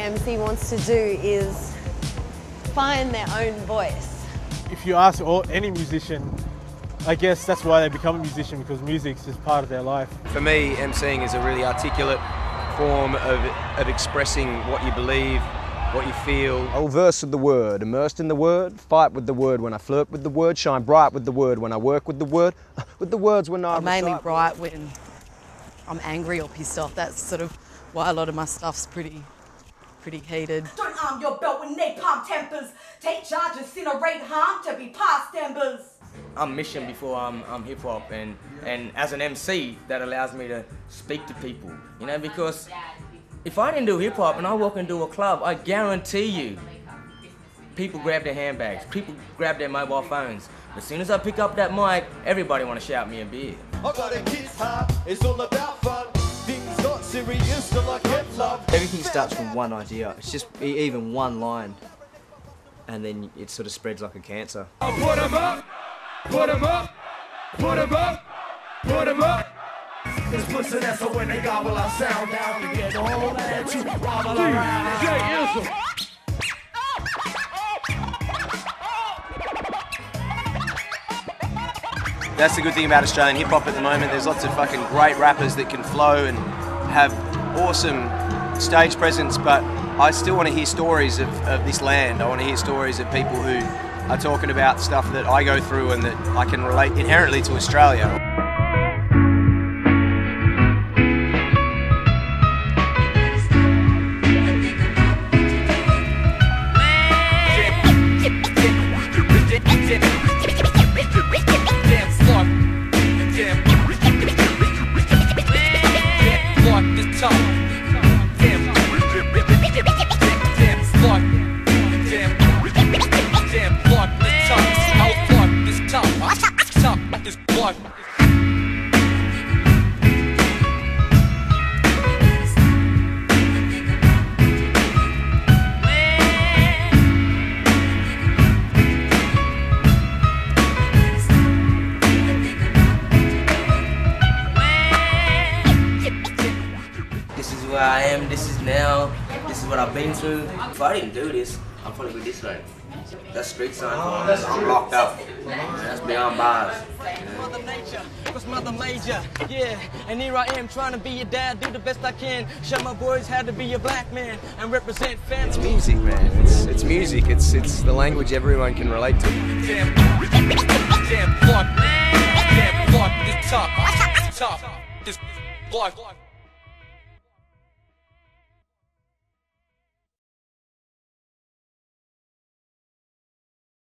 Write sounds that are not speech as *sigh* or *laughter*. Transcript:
MC wants to do is find their own voice. If you ask all, any musician, I guess that's why they become a musician because music's just part of their life. For me, MCing is a really articulate form of, of expressing what you believe, what you feel. I'll verse with the word, immersed in the word, fight with the word when I flirt with the word, shine bright with the word when I work with the word, *laughs* with the words when I I'm mainly recite- bright when I'm angry or pissed off. That's sort of why a lot of my stuff's pretty, pretty heated. Don't arm your belt with napalm tempers. Take charge, incinerate harm to be past embers. I'm mission before I'm, I'm hip hop, and and as an MC, that allows me to speak to people. You know, because if I didn't do hip hop and I walk into a club, I guarantee you, people grab their handbags, people grab their mobile phones. As soon as I pick up that mic, everybody want to shout me a beer. I got a kid's heart, it's all about fun. Things not serious, still I kept love. Everything starts from one idea. It's just even one line, and then it sort of spreads like a cancer. Put 'em up, put 'em up, put 'em up, put 'em up. This pussy that's when they gobble our sound down to get all that you wobble around. That's the good thing about Australian hip hop at the moment. There's lots of fucking great rappers that can flow and have awesome stage presence, but I still want to hear stories of, of this land. I want to hear stories of people who are talking about stuff that I go through and that I can relate inherently to Australia. Where I am, this is now, this is what I've been through. If I didn't do this, I'd probably be this way. That's street sign for oh, me. I'm locked up. That's beyond bars. Mother Nature, was Mother Major, yeah. And here I am trying to be your dad, do the best I can. Show my boys how to be a black man and represent family. It's music, man. It's, it's music. It's, it's the language everyone can relate to. Damn, damn, fuck, damn, fuck, this tough, this tough, this fuck.